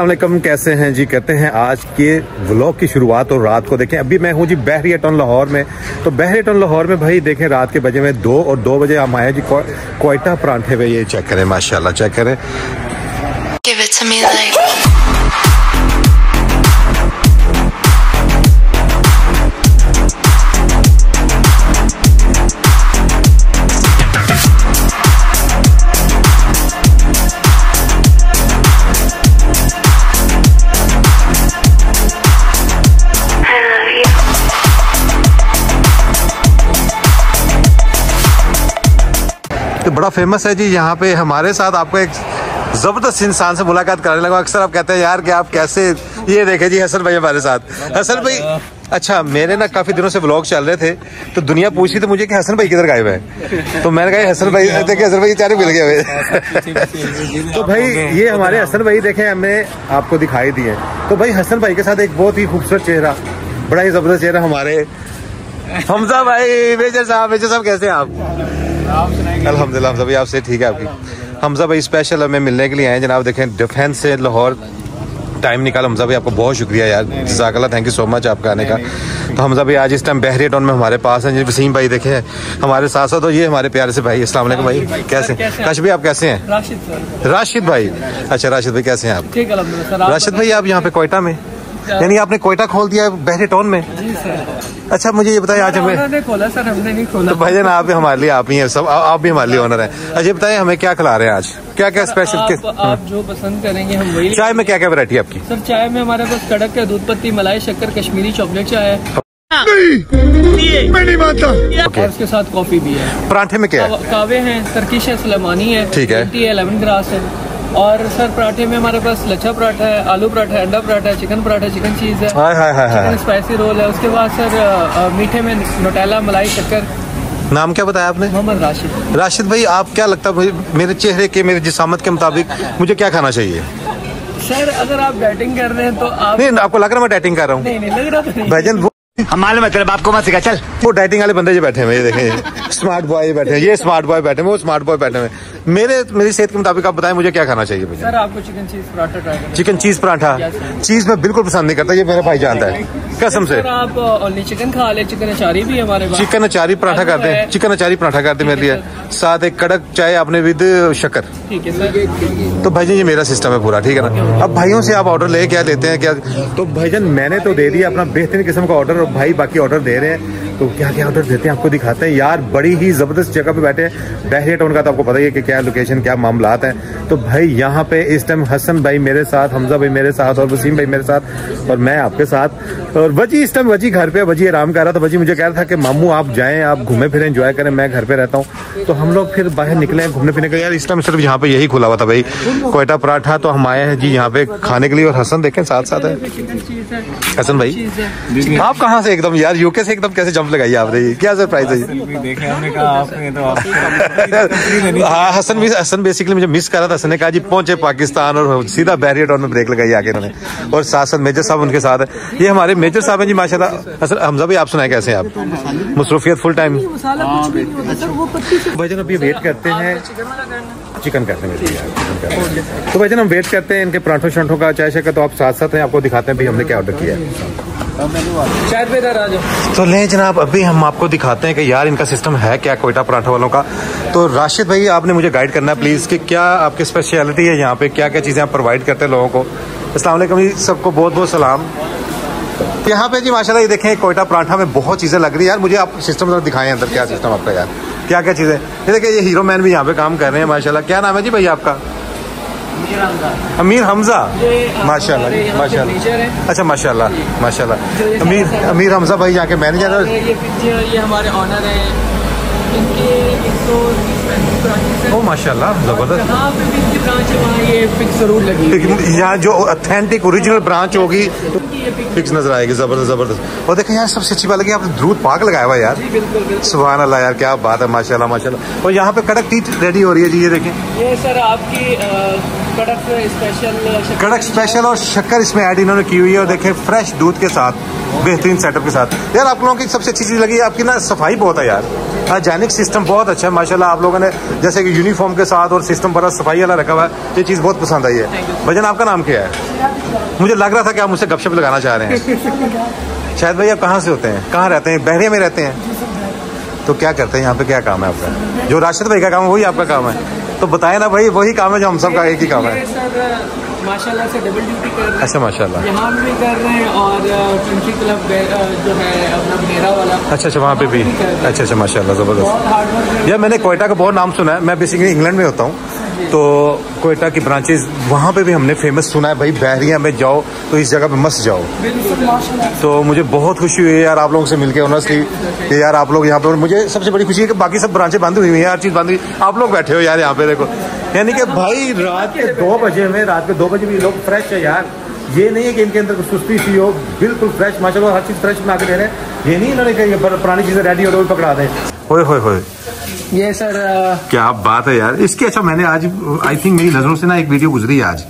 वालेकुम कैसे हैं? जी, कहते हैं आज के व्लॉग की शुरुआत और रात को देखें। अभी मैं हूँ जी बहरिया टाउन लाहौर में। तो बहरिया टाउन लाहौर में भाई, देखें, रात के बजे में दो और दो बजे हम आए जी कोयटा परांठे पे। ये चेक करें, माशाल्लाह चेक करें। तो बड़ा फ़ेमस है जी। यहाँ पे हमारे साथ आपको एक ज़बरदस्त इंसान से मुलाकात कराने लगा। अक्सर आप कहते हैं, यार, कि आप कैसे ये देखे जी, हसन भाई हमारे साथ। हसन भाई अच्छा मेरे ना काफ़ी दिनों से व्लॉग चल रहे थे तो दुनिया पूछ रही थी मुझे कि हसन भाई किधर गायब है। तो मैंने कहा, हसन भाई देखे हसन भाई चारे मिल गए हुए तो भाई, ये हमारे हसन भाई देखे, हमने आपको दिखाई दिए। तो भाई, हसन भाई के साथ एक बहुत ही खूबसूरत चेहरा, बड़ा ही ज़बरदस्त चेहरा हमारे। हमजा भाई, मेजर साहब मेजर साहब कैसे हैं आप? अल्हम्दुलिल्लाह हमजा भाई आपसे ठीक है आपकी? हमजा भाई स्पेशल हमें मिलने के लिए आए हैं जनाब देखें डिफेंस से लाहौर टाइम निकाला हमजा भाई आपको बहुत शुक्रिया यार। जजाकल्ला थैंक यू सो मच आपका आने का। तो हमजा भाई आज इस टाइम बहरिया टाउन में हमारे पास हैं जी वसीम भाई देखे हैं हमारे साथ साथ तो ये हमारे प्यारे से भाई अस्सलाम वालेकुम भाई। कैसे कश भाई आप कैसे हैं? राशिद भाई। अच्छा राशिद भाई कैसे हैं आप? राशिद भाई आप यहाँ पे कोयटा में? यानी आपने कोयटा खोल दिया है बहरे टाउन में? जी सर अच्छा मुझे ये बताया आज हमें उन्होंने खोला सर हमने नहीं खोला। तो भाईजान आप भी हमारे लिए आप ही हैं सब आ- आप भी हमारे लिए ऑनर हैं। अच्छा बताइए हमें क्या खिला रहे हैं आज? क्या क्या स्पेशल आप, आप जो पसंद करेंगे हम वही चाय में क्या क्या वैरायटी है आपकी? सर चाय में हमारे पास कड़क है दूध पत्ती मलाई शक्कर कश्मीरी चॉकलेट चाय है। ओके और उसके साथ कॉफ़ी भी है। पराठे में क्या है? कावे हैं तरकीश है सलेमानी है ठीक है। टी है लेमन ग्रास है। और सर पराठे में हमारे पास लच्छा पराठा है आलू पराठा है अंडा पराठा है चिकन पराठा है चिकन चीज़ है hi hi hi chicken spicy roll है। उसके बाद सर अ, मीठे में नोटेला मलाई शक्कर। नाम क्या बताया आपने? मोहम्मद राशिद। राशिद भाई आप क्या लगता है मुझे- मेरे चेहरे के मेरे जिसामत के मुताबिक मुझे क्या खाना चाहिए? सर अगर आप डाइटिंग कर रहे हैं तो आप नहीं आपको लग रहा है मैं डाइटिंग कर रहा हूँ। नहीं नहीं लग रहा तो नहीं। भाईजान वो हम मालूम है तेरे बाप को मत सिखा चल। वो डाइटिंग वाले बंदे जो बैठे हुए हैं, ये देखें। स्मार्ट बॉय ये बैठे हैं ये स्मार्ट बॉय बैठे हैं वो स्मार्ट बॉय बैठे हुए हैं। मेरे मेरी सेहत के मुताबिक आप बताएँ मुझे क्या खाना चाहिए भाई सर आपको chicken cheese paratha try chicken cheese paratha? Cheese मैं बिल्कुल पसंद नहीं करता ये मेरा भाई जानता है। कसम से। आप ओनली चिकन खा ले चिकन अचारी भी हमारे पास। चिकन अचारी पराठा कर दें है। चिकन अचारी पराठा कर दें मेरे लिए। साथ एक कड़क चाय आपने विद शक्कर। ठीक है सर तो भाईजान ये मेरा सिस्टम है पूरा ठीक है ना? अब भाइयों से आप ऑर्डर ले क्या लेते हैं क्या? तो भाईजान मैंने तो दे दिया अपना बेहतरीन किस्म का ऑर्डर भाई बाकी ऑर्डर दे रहे हैं। तो क्या क्या ऑर्डर देते हैं आपको दिखाते हैं। यार बड़ी ही ज़बरदस्त जगह पे बैठे हैं। बहरिया टाउन का तो आपको पता ही है कि क्या लोकेशन क्या मामला है। तो भाई यहाँ पे इस टाइम हसन भाई मेरे साथ हमजा भाई मेरे साथ और वसीम भाई मेरे साथ और मैं आपके साथ। और वजी इस टाइम वजी घर पे वजी आराम कर रहा था। वजी मुझे कह रहा था कि मामू आप जाएँ आप घूमे फिरें इंजॉय करें मैं घर पे रहता हूँ। तो हम लोग फिर बाहर निकले घूमने फिरने के। यार इस टाइम सिर्फ़ यहाँ पे यही खुला हुआ था भाई। कोयटा पराठा तो हम आए हैं जी यहाँ पे खाने के लिए और हसन देखें साथ साथ है। हसन भाई आप कहाँ से एकदम यार यूके से एकदम कैसे जंप लगाई आपने? क्या सरप्राइज़ है? ये? देखे हमने कहा आपने तो हाँ हसन भी हसन बेसिकली मुझे मिस कर रहा था। हसन ने कहा जी पहुँचे पाकिस्तान और सीधा बैरियर में ब्रेक लगाई आगे इन्होंने। और साथ साथ मेजर साहब उनके साथ है। ये हमारे मेजर साहब हैं जी माशाल्लाह। हसन हमजा भाई आप सुनाए कैसे हैं आप? मसरूफियत फुल टाइम मसाला कुछ भी नहीं होता सर वो पत्ती से भाईजान अभी वेट करते हैं चिकन करते हैं। तो भाईजान हम वेट करते हैं इनके पराठों शंठों का चाय शाय का तो आप साथ साथ हैं आपको दिखाते हैं भाई हमने क्या ऑर्डर किया है। तो ले जनाब, अभी हम आपको दिखाते हैं कि यार इनका सिस्टम है क्या कोयटा पराठा वालों का। तो राशिद भाई, आपने मुझे गाइड करना है प्लीज़ कि क्या आपकी स्पेशलिटी है यहाँ पे? क्या क्या चीज़ें आप प्रोवाइड करते हैं लोगों को? वालेकुम जी, सबको बहुत बहुत सलाम। तो यहाँ पे जी, माशाल्लाह ये देखें, कोयटा पराठा में बहुत चीज़ें लग रही है। यार, मुझे आप सिस्टम दिखाएँ अंदर क्या सिस्टम आपका यार। क्या क्या चीज़ें। ये देखिए, ये हीरो मैन भी यहाँ पे काम कर रहे हैं, माशाल्लाह। क्या नाम है जी भाई आपका? अमीर हमजा? माशाल्लाह माशाल्लाह। अच्छा माशाल्लाह माशाल्लाह। अमीर अमीर हमजा भाई जाके के मैनेजर है ये ये हमारे ऑनर है। इनके एक सौ तीस पैंतीस ब्रांचेस हैं ओ माशाल्लाह ज़बरदस्त। जहाँ पे भी इनकी ब्रांच है वहाँ ये पिक ज़रूर लगी लेकिन यहाँ जो ऑथेंटिक ओरिजिनल ब्रांच होगी तो फिक्स नज़र आएगी ज़बरदस्त ज़बरदस्त। और देखें यार सबसे अच्छी बात लगी आपने दूध पाक लगाया हुआ यार। सुबह अल्लाह यार क्या बात है माशाल्लाह माशाल्लाह। और यहाँ पे कड़क टीट रेडी हो रही है जी ये देखें। ये सर आपकी कड़क स्पेशल कड़क स्पेशल और शक्कर इसमें ऐड इन्होंने की हुई है और देखें फ्रेश दूध के साथ। बेहतरीन सेटअप के साथ। यार आप लोगों की सबसे अच्छी चीज़ लगी आपकी ना सफ़ाई बहुत है यार। हाइजेनिक सिस्टम बहुत अच्छा है माशाल्लाह आप लोगों ने जैसे कि यूनिफॉर्म के साथ और सिस्टम बड़ा सफ़ाई वाला रखा हुआ है ये चीज़ बहुत पसंद आई है। भजन आपका नाम क्या है? मुझे लग रहा था कि आप मुझसे गपशप लगाना चाह रहे हैं। शायद भाई आप कहाँ से होते हैं? कहाँ रहते हैं? बहरिया में रहते हैं? तो क्या करते हैं? यहाँ पे क्या काम है आपका? जो राशिद भाई का काम है वही आपका काम है। तो बताए ना भाई वही काम है जो हम सब का एक ही काम है। माशाल्लाह से डबल ड्यूटी कर रहे हैं। अच्छा माशाल्लाह। यहाँ भी कर रहे हैं और कंट्री क्लब जो है अपना मेरा वाला। अच्छा अच्छा वहाँ पे भी। अच्छा अच्छा माशाल्लाह ज़बरदस्त। यार मैंने कोयटा का बहुत नाम सुना है। मैं बेसिकली इंग्लैंड में होता हूँ। तो कोयटा की ब्रांचेज वहाँ पे भी हमने फ़ेमस सुना है, भाई, बहरिया, में जाओ तो इस जगह पे मस्त जाओ तो मुझे बहुत खुशी हुई यार, आप लोगों से मिलकर ऑनेस्टली कि यार आप लोग यहाँ पे मुझे सबसे बड़ी खुशी है कि बाकी सब ब्रांचें बंद हुई हैं, हर चीज़ बंद हुई। आप लोग बैठे हो यार यहाँ पे, देखो। यानी कि भाई, रात के दो बजे में, रात के दो बजे भी लोग फ्रेश है यार। ये नहीं है कि इनके अंदर कुछ सुस्ती सी हो, बिल्कुल फ्रेश माशाल्लाह, हर चीज़ फ्रेश बना के दे रहे हैं। ये नहीं इन्होंने कही पुरानी चीज़ें रेडी हो रही पकड़ा दें। होए होए होए ये सर क्या बात है यार। इसकी अच्छा मैंने आज आई थिंक मेरी नज़रों से ना एक वीडियो गुजरी आज।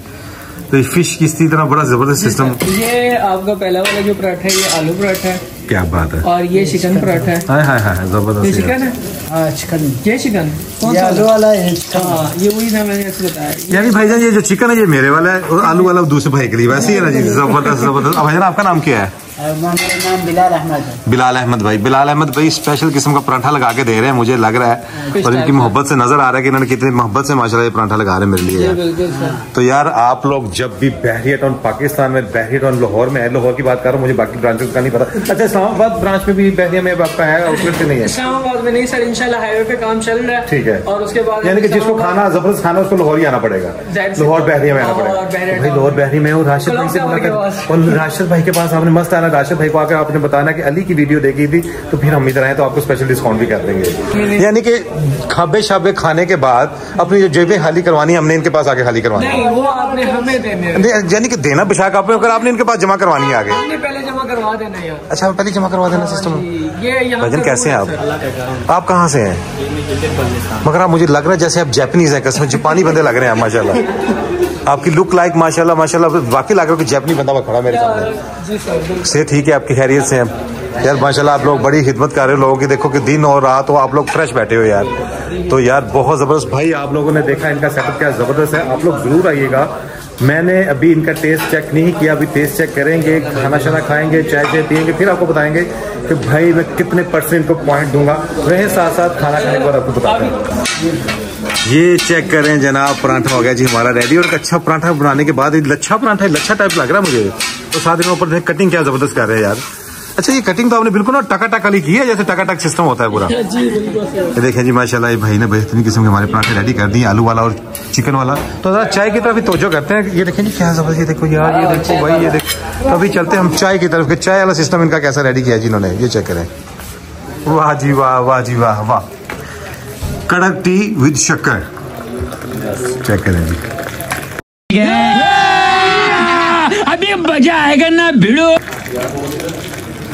तो ये फ़िश किसी तरह बड़ा ज़बरदस्त सिस्टम ये आपका पहला वाला जो पराठा है ये आलू पराठा है। क्या बात है। और ये चिकन पराठा है। हाय हाय हाय ये ज़बरदस्त चिकन। है? हाँ चिकन ये चिकन कौन ये सा आलू वाला है हाँ ये वही था मैंने ऐसे बताया। यानी भाईजान ये जो चिकन है ये मेरे वाला है और आलू वाला दूसरे भाई के लिए। वैसे ही है ना जी ज़बरदस्त ज़बरदस्त। अब भाईजान आपका नाम क्या है? नाम बिलाल अहमद है। बिलाल अहमद भाई। बिलाल अहमद भाई स्पेशल किस्म का पराठा लगा के दे रहे हैं मुझे लग रहा है। और इनकी मोहब्बत से नज़र आ रहा है कि इन्होंने कितनी मोहब्बत से माशाल्लाह ये पराठा लगा रहे हैं मेरे लिए। यार तो यार आप लोग जब भी बहरिया टाउन पाकिस्तान में बहरिया टाउन लाहौर में है लाहौर की बात कर रहा हूँ मुझे बाकी ब्रांचेस का नहीं पता। अच्छा इस्लामाबाद ब्रांच में भी बहरिया में आपका है आउटलेट नहीं है। इस्लामाबाद में नहीं सर इंशाल्लाह हाईवे पे काम चल रहा है। ठीक है। और उसके बाद यानी कि जिसको खाना ज़बरदस्त खाना उसको लाहौर ही आना पड़ेगा। लाहौर बहरिया में आना पड़ेगा। लाहौर बहरी में और राशिद भाई से। और राशिद भाई के पास आपने मस्त आना राशिद भाई को आकर आपने बताना कि अली की वीडियो देखी थी तो फिर हम इधर आए तो आपको स्पेशल डिस्काउंट भी कर देंगे। यानी कि खाबे शाबे खाने के बाद अपनी जो जेबें खाली करवानी हमने इनके पास आके खाली करवानी नहीं वो आपने हमें देने यानी कि देना बिशाक आपने अगर आपने इनके पास जमा करवानी है आगे। पहले जमा करवा देना यार। अच्छा पहले जमा करवा देना सिस्टम भजन कैसे हैं है, आप? आप कहाँ से हैं? मगर आप मुझे लग रहा है जैसे आप जापानीज हैं कसम जापानी बंदे लग रहे हैं आप माशाल्लाह। आपकी लुक लाइक माशाल्लाह माशाल्लाह वाकई लग रहा है कि जापानी बंदा हुआ खड़ा मेरे सामने। से ठीक है आपकी खैरियत से हैं। यार माशाल्लाह आप लोग बड़ी खिदमत कर रहे हो लोगों की। देखो कि दिन और रात हो आप लोग फ्रेश बैठे हो यार। तो यार बहुत ज़बरदस्त। भाई आप लोगों ने देखा इनका सेटअप क्या ज़बरदस्त है। आप लोग ज़रूर आइएगा। मैंने अभी इनका टेस्ट चेक नहीं किया अभी टेस्ट चेक करेंगे खाना शाना खाएँगे चाय चाय पियेंगे फिर आपको बताएँगे कि भाई मैं कितने परसेंट को पॉइंट दूँगा। रहे साथ साथ खाना खाने के बाद आपको बताते हैं। ये चेक करें जनाब पराठा हो गया जी हमारा रेडी और एक अच्छा पराठा बनाने के बाद लच्छा पराठा लच्छा टाइप लग रहा है मुझे। तो साथ में ऊपर कटिंग क्या ज़बरदस्त कर रहे हैं यार। अच्छा ये कटिंग तो आपने बिल्कुल ना टका टका वाली की है जैसे टका टक सिस्टम होता है पूरा। जी बिल्कुल ये देखें जी माशाल्लाह ये भाई ने बेहतरीन किस्म के हमारे पराठे रेडी कर दिए आलू वाला और चिकन वाला। तो जरा चाय की तरफ़ भी तोजो करते हैं। ये देखें जी क्या ज़बरदस्त ये देखो यार ये देखो भाई ये देखो। तो अभी चलते हैं हम चाय की तरफ़ के चाय वाला सिस्टम इनका कैसा रेडी किया जी इन्होंने। ये चेक करें। वाह जी वाह वाह जी वाह वाह। कड़क टी विद शक्कर। चेक करें जी। अभी मज़ा आएगा ना भिड़ो।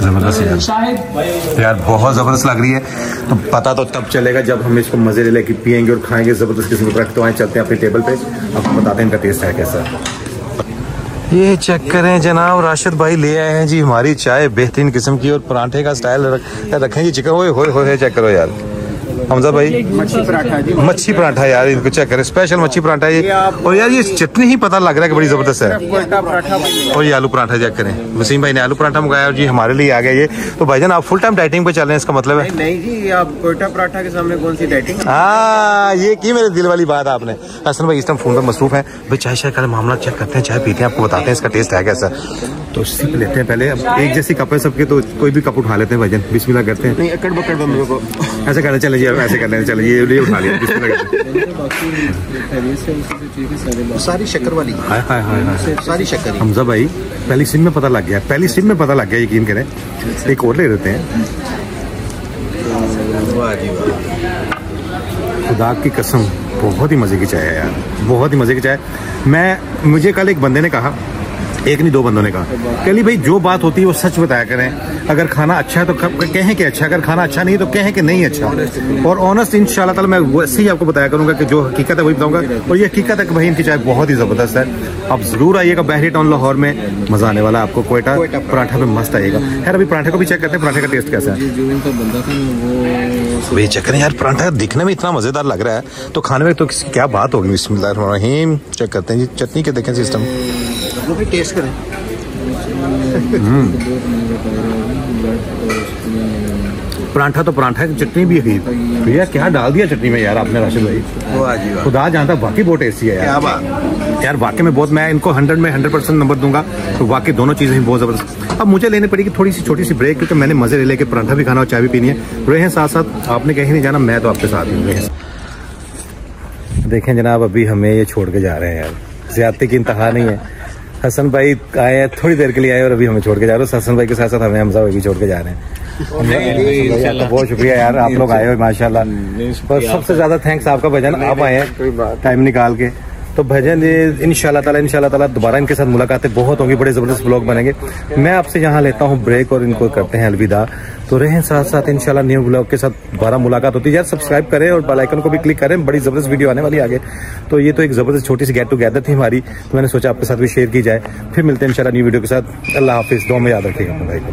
ज़बरदस्त यार। यार बहुत ज़बरदस्त लग रही है। तो पता तो तब चलेगा जब हम इसको मज़े लेके पियेंगे और खाएँगे। ज़बरदस्त किस्म के तो आए चलते हैं अपनी टेबल पे। आपको बताते हैं इनका टेस्ट है कैसा ये चेक करें जनाब राशिद भाई ले आए हैं जी हमारी चाय बेहतरीन किस्म की और पराठे का स्टाइल रख, रखें जी। चिकन होए होए चेक करो यार। हमजा भाई? मच्छी पराठा जी। मच्छी पराठा यार इनको चेक करें। स्पेशल मच्छी पराठा ये। और यार ये चटनी ही पता लग रहा है कि बड़ी ज़बरदस्त है। और ये आलू पराठा चेक करें। वसीम भाई ने आलू पराठा मंगाया और जी हमारे लिए आ गया ये। तो भाईजान आप फुल टाइम डाइटिंग पे चल रहे हैं इसका मतलब है? नहीं जी आप कोयटा पराठा के सामने कौन सी डाइटिंग हाँ ये की मेरे दिल वाली बात आपने। हसन भाई इस टाइम फ़ोन पर मसरूफ है। भाई चाय शाय का मामला चेक करते हैं चाय पीते हैं आपको बताते हैं इसका टेस्ट है कैसा। तो सिप लेते हैं पहले। अब एक जैसी कप है सबके तो कोई भी कप उठा लेते हैं भाईजान बिस्मिल्लाह करते हैं। नहीं अकड़ बकड़ बंदों को। ऐसे कर चले जी ऐसे कर लें चले ये ये उठा लिया। बिस्मिल्लाह करते हैं। सारी शक्कर वाली। हाय हाय हाय सारी शक्कर हमजा भाई पहली सिम में पता लग गया। पहली सिम में पता लग गया यकीन करें। एक और ले लेते हैं। खुदा की कसम बहुत ही मज़े की चाय है यार। बहुत ही मज़े की चाय। मैं मुझे कल एक बंदे ने कहा एक नहीं दो बंदों ने कहा। कली भाई जो बात होती है वो सच बताया करें। अगर खाना अच्छा है तो कहें कि अच्छा अगर खाना अच्छा नहीं तो कहें कि नहीं अच्छा। और ऑनेस्ट इन ताला मैं वैसे ही आपको बताया करूँगा कि जो हकीकत है वही बताऊँगा। और ये हकीकत है कि भाई इनकी चाय बहुत ही ज़बरदस्त है। आप ज़रूर आइएगा बहरी टाउन लाहौर में। मज़ा आने वाला आपको कोयटा। पराठा पे मस्त आइएगा। यार अभी पराठे को भी चेक करते हैं पराठे का टेस्ट कैसा है? वो चेक करें यार पराठा दिखने में इतना मज़ेदार लग रहा है। तो खाने में तो क्या बात होगी? बिस्मिल्लाहिर्रहमानिर्रहीम। चेक करते हैं जी चटनी के देखें सिस्टम टेस्ट करें। पराठा तो पराठा है चटनी भी है। भैया क्या डाल दिया चटनी में यार आपने राशिद भाई? वाह जी वाह। खुदा जानता वाकई बहुत टेस्टी है क्या यार बात। यार वाकई में बहुत मैं इनको हंड्रेड में हंड्रेड परसेंट नंबर दूँगा तो वाकई दोनों चीज़ें ही बहुत ज़बरदस्त। अब मुझे लेनी पड़ेगी थोड़ी सी छोटी सी ब्रेक क्योंकि मैंने मज़े ले लेके पराठा भी खाना और चाय भी पीनी है। रहे साथ साथ आपने कहीं नहीं जाना मैं तो आपके साथ ही हूँ। देखें जनाब अभी हमें ये छोड़ के जा रहे हैं यार। ज्यादती की इंतहा नहीं है। हसन भाई आए हैं थोड़ी देर के लिए आए और अभी हमें छोड़ के जा रहे हो। हसन भाई के साथ साथ हमें हमजा भाई भी छोड़ के जा रहे हैं। आपका बहुत शुक्रिया यार आप लोग आए हो माशाल्लाह। पर सबसे ज़्यादा थैंक्स आपका भजन आप आए हैं टाइम निकाल के। तो भजन ये इंशाल्लाह ताला इंशाल्लाह ताला दोबारा इनके साथ मुलाकातें बहुत होंगी बड़े ज़बरदस्त ब्लॉग बनेंगे। मैं आपसे यहाँ लेता हूँ ब्रेक और इनको करते हैं अलविदा। तो रहे साथ साथ इनशाला न्यू ब्लॉग के साथ दोबारा मुलाकात होती है। यार सब्सक्राइब करें और बेलाइकन को भी क्लिक करें। बड़ी ज़बरदस्त वीडियो आने वाली आगे। तो ये तो एक ज़बरदस्त छोटी सी गेट टुगेदर थी हमारी। तो मैंने सोचा आपके साथ भी शेयर की जाए। फिर मिलते हैं इन न्यू वीडियो के साथ। अल्लाह हाफिज। दो में याद रखेगा भाई को।